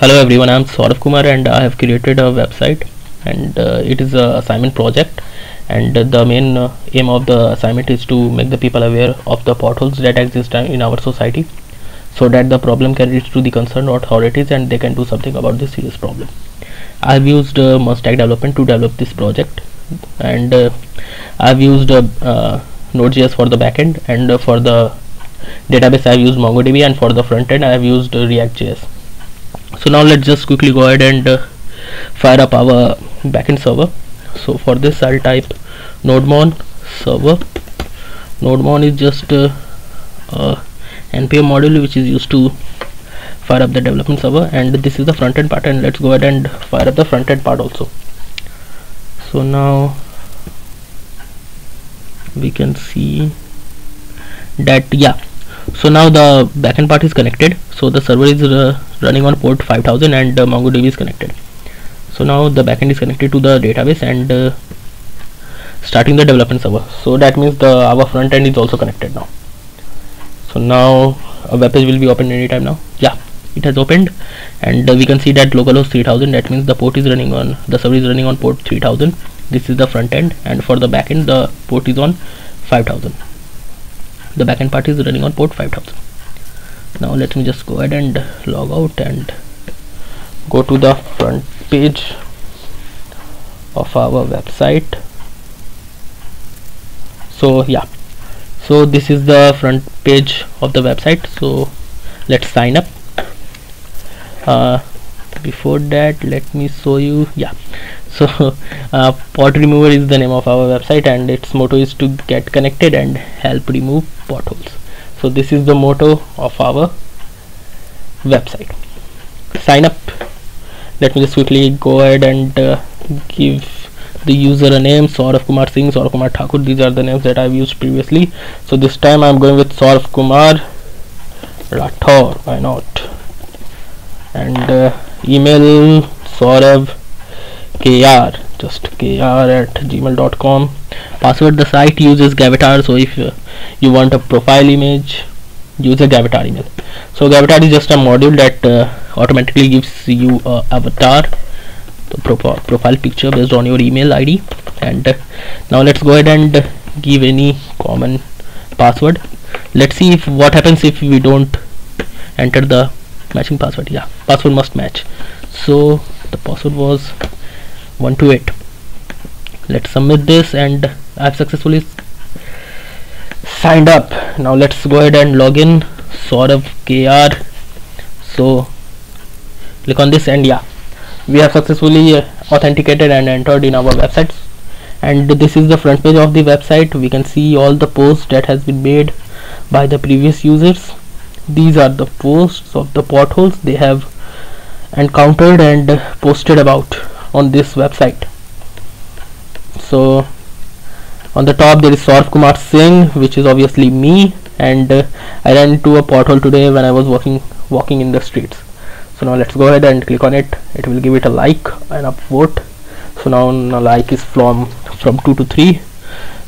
Hello everyone, I am Saurav Kumar and I have created a website and uh, it is a assignment project. And the main uh, aim of the assignment is to make the people aware of the potholes that exist in our society so that the problem can reach to the concerned authorities and they can do something about this serious problem. I have used uh, development to develop this project and uh, I have used uh, uh, Node.js for the backend and uh, for the database I have used MongoDB and for the front end I have used uh, React.js so now let's just quickly go ahead and uh, fire up our backend server. So for this I'll type nodemon server. Nodemon is just uh, npm module which is used to fire up the development server. And this is the front end part and let's go ahead and fire up the front end part also. So now we can see that yeah so now the backend part is connected. So the server is uh, running on port 5000 and uh, mongodb is connected. So now the backend is connected to the database and uh, starting the development server. So that means the our front end is also connected now. So now a web page will be opened anytime now. Yeah it has opened and uh, we can see that localhost 3000 that means the port is running on the server is running on port 3000 this is the front end and for the backend the port is on 5000 the backend part is running on port 5000 now let me just go ahead and log out and go to the front page of our website. So yeah. So this is the front page of the website. So let's sign up. Uh, before that let me show you yeah so uh, pot remover is the name of our website and its motto is to get connected and help remove potholes. So this is the motto of our website. Sign up. Let me just quickly go ahead and uh, give the user a name Saurav Kumar Singh, Saurav Kumar Thakur. These are the names that I've used previously. So this time I'm going with Saurav Kumar Rathor why not? And uh, email Saurav kr just kr at gmail.com password the site uses Gravatar so if uh, you want a profile image use a Gravatar email. So Gravatar is just a module that uh, automatically gives you a avatar the pro profile picture based on your email id and uh, now let's go ahead and give any common password. Let's see if what happens if we don't enter the matching password. Yeah password must match. So the password was 128 let's submit this and I've successfully signed up. Now let's go ahead and log in. Of kr so click on this and yeah we have successfully authenticated and entered in our website. And this is the front page of the website. We can see all the posts that has been made by the previous users. These are the posts of the potholes they have encountered and posted about on this website. So on the top there is Saurav Kumar Singh which is obviously me and uh, I ran into a pothole today when I was walking walking in the streets. So now let's go ahead and click on it. It will give it a like and upvote. So now a like is from from 2 to 3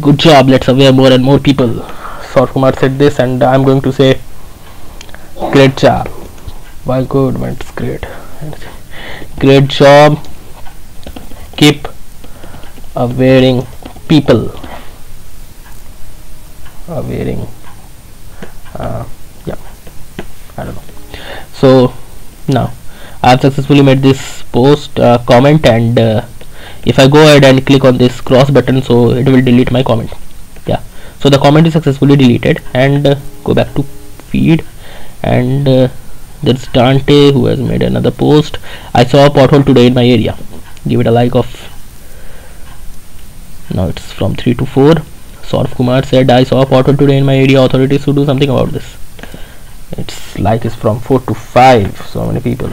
good job. Let's aware more and more people. Saurav Kumar said this and I'm going to say great job. Why good it's great. Great job awareing people. Awareing uh, yeah I don't know. So now I have successfully made this post uh, comment and uh, if I go ahead and click on this cross button so it will delete my comment. Yeah. So the comment is successfully deleted and uh, go back to feed and uh, there's Dante who has made another post. I saw a pothole today in my area. Give it a like of now it's from 3 to 4 Saurav Kumar said I saw a pothole today in my area. Authorities should do something about this. It's like is from 4 to 5 so many people.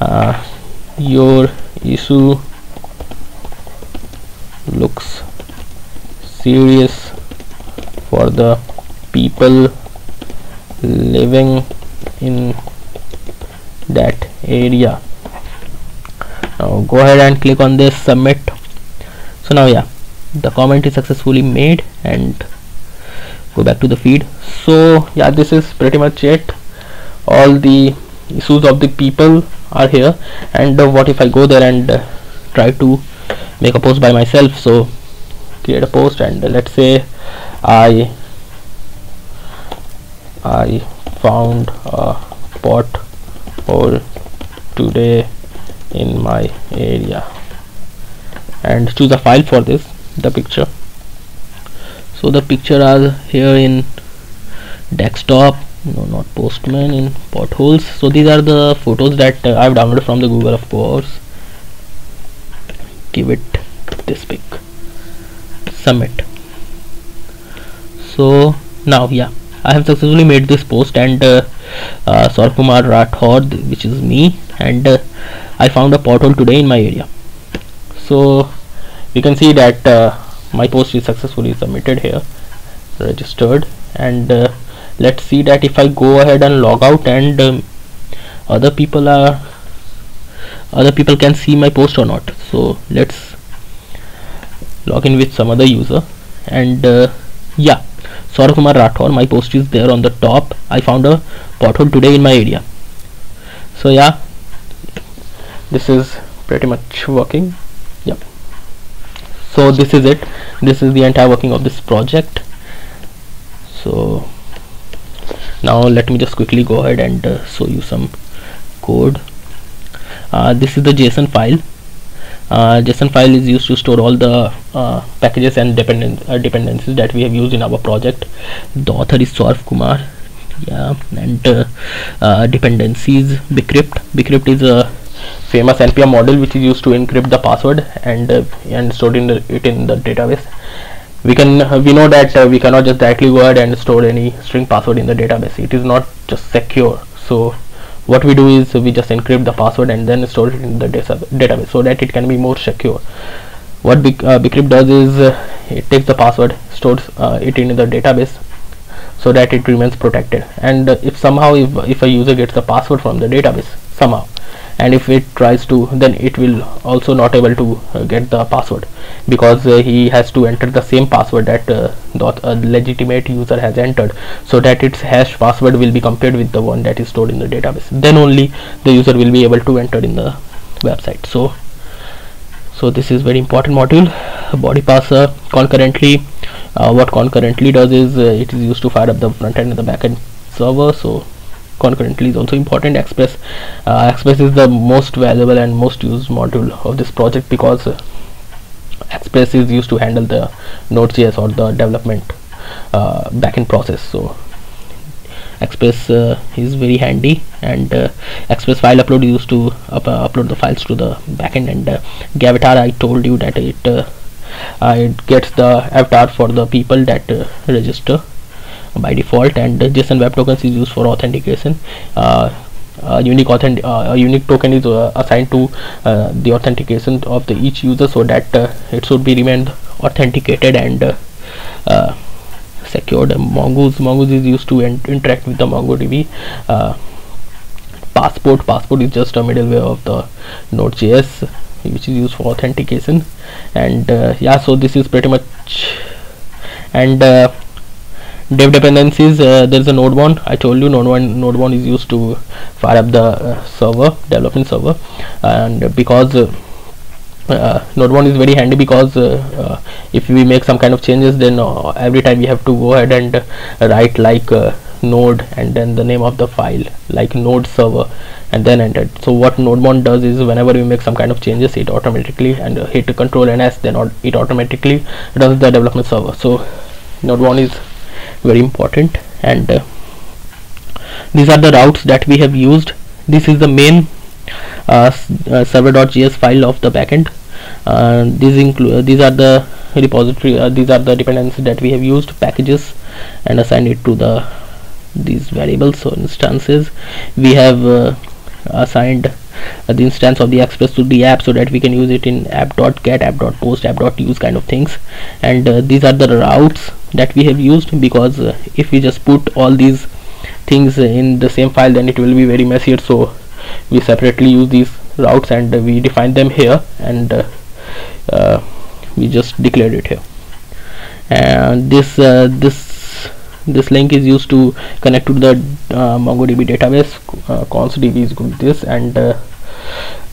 Uh, your issue looks serious for the people living in that area. Now go ahead and click on this submit so now yeah the comment is successfully made and go back to the feed. So yeah this is pretty much it. All the issues of the people are here and uh, what if I go there and uh, try to make a post by myself? So create a post and uh, let's say I I found a pothole today in my area and choose a file for this the picture. So the picture are here in desktop no not postman in potholes. So these are the photos that uh, I've downloaded from the Google of course. Give it this pic. Submit so now yeah. I have successfully made this post and uh, uh, Rathod which is me and uh, I found a pothole today in my area so you can see that uh, my post is successfully submitted here registered. And uh, let's see that if I go ahead and log out and um, other people are other people can see my post or not. So let's log in with some other user. And uh, yeah Saurav Kumar Rathod my post is there on the top. I found a pothole today in my area. So yeah this is pretty much working so this is it this is the entire working of this project so now let me just quickly go ahead and uh, show you some code uh, this is the json file uh, JSON file is used to store all the uh, packages and dependent, uh, dependencies that we have used in our project. The author is Saurav Kumar. Yeah, and uh, dependencies Bcrypt. Bcrypt is a famous npm model which is used to encrypt the password and uh, and stored in the, it in the database. We can uh, we know that uh, we cannot just directly ahead and store any string password in the database. It is not just secure. So what we do is we just encrypt the password and then store it in the database so that it can be more secure. What Bic uh, Bcrypt does is uh, it takes the password stores uh, it in the database so that it remains protected. And if somehow if, if a user gets the password from the database somehow and if it tries to then it will also not able to uh, get the password. Because uh, he has to enter the same password that uh, the legitimate user has entered. So that its hash password will be compared with the one that is stored in the database. Then only the user will be able to enter in the website. So so this is very important module. Body parser concurrently uh, what concurrently does is uh, it is used to fire up the front end and the back end server. So concurrently is also important. Express uh, express is the most valuable and most used module of this project because uh, express is used to handle the node.js or the development uh, backend process. So express uh, is very handy and uh, express file upload is used to up, uh, upload the files to the backend and Gravatar I told you that it it gets the avatar for the people that register by default. And JSON web tokens is used for authentication. Uh, a unique authentic uh, a unique token is uh, assigned to uh, the authentication of the each user so that uh, it should be remained authenticated and uh, secured. Mongoose mongoose is used to interact with the mongodb passport passport is just a middleware of the node.js which is used for authentication. And yeah so this is pretty much and dev dependencies uh, there is a nodemon i told you nodemon node one is used to fire up the uh, server development server. And because uh, uh nodemon is very handy because uh, uh, if we make some kind of changes then every time we have to go ahead and write like node and then the name of the file like node server and then enter so what nodemon does is whenever we make some kind of changes it automatically and hit control ns then it automatically does the development server. So nodemon is very important. And uh, these are the routes that we have used. This is the main uh, uh, server.js file of the backend. Uh, these include uh, these are the repository uh, these are the dependencies that we have used packages and assigned it to the these variables. Or instances we have assigned uh, the instance of the express to the app so that we can use it in app.get app.post app.use kind of things. And uh, these are the routes that we have used because uh, if we just put all these things in the same file then it will be very messy. So we separately use these routes and we define them here and uh, uh, we just declared it here. And this uh, this this link is used to connect to the uh, mongodb database. Uh, constdb is good this and uh,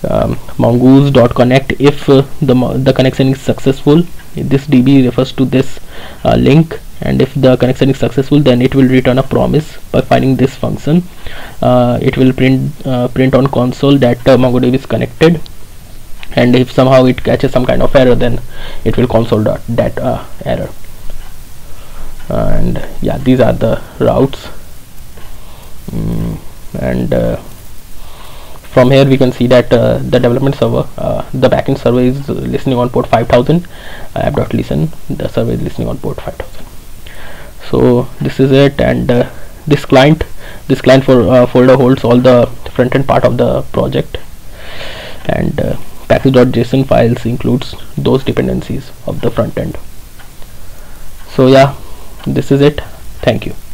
um, mongoose.connect if uh, the the connection is successful this db refers to this uh, link and if the connection is successful then it will return a promise by finding this function. Uh, it will print uh, print on console that uh, mongodb is connected and if somehow it catches some kind of error then it will console that, that uh, error. And yeah these are the routes. Mm, and from here we can see that uh, the development server uh, the backend server is listening on port 5000 app.listen the server is listening on port 5000 so this is it. And uh, this client this client for uh, folder holds all the front end part of the project. And uh, package.json files includes those dependencies of the front end so yeah this is it. Thank you